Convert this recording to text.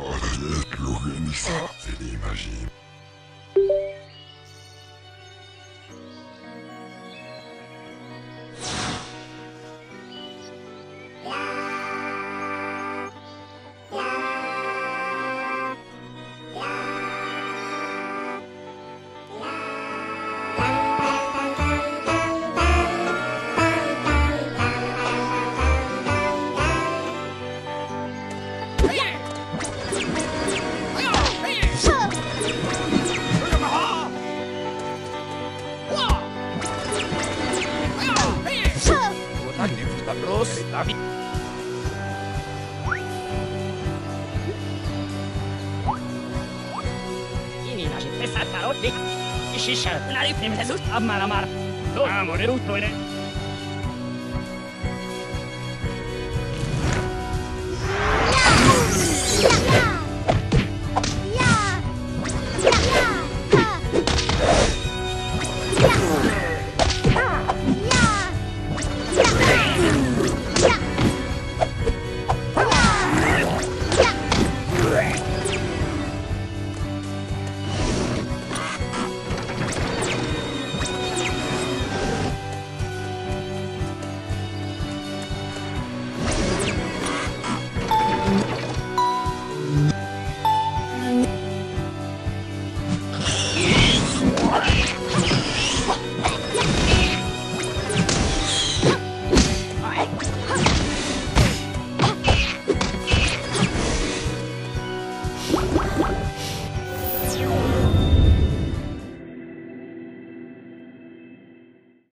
Oh, l'organisme, c'est l'imagine. Si pesata rotti. Shisha, la rifne me sus amma la mar. Amore rutto ne.